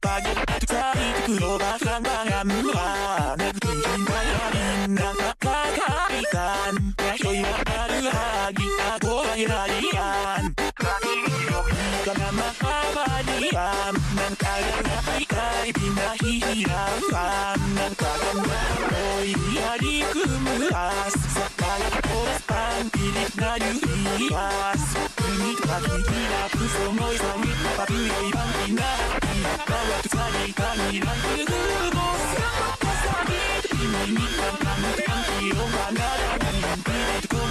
パニックサイクロバさならんわネグティンダヤリンなんかかかいんやいわかるはぎあごはいないやんかなまはばにやんなんかがないかいびなひひらんわなんかがないおいやりくむあすさかやこスパンピリなるいやす海かききらくそもいそみたばぶいばん Bawat salita nilang tinubos Kapasakit Pininig ng langit ang iyong panalangin Pilit kong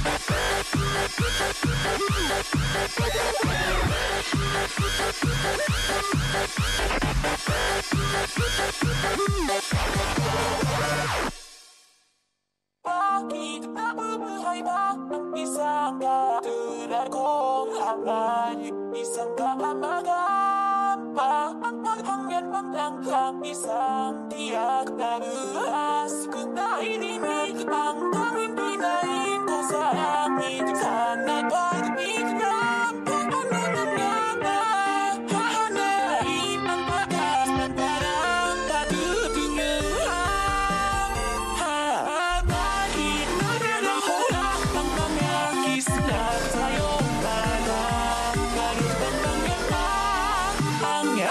Bakit nabubuhay ba ang isang katulad kong hanay? Isang kapamagan pa ang paghangyat magtangkang isang tiyak na bukas Kung nailimig ang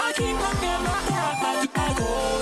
I keep on getting my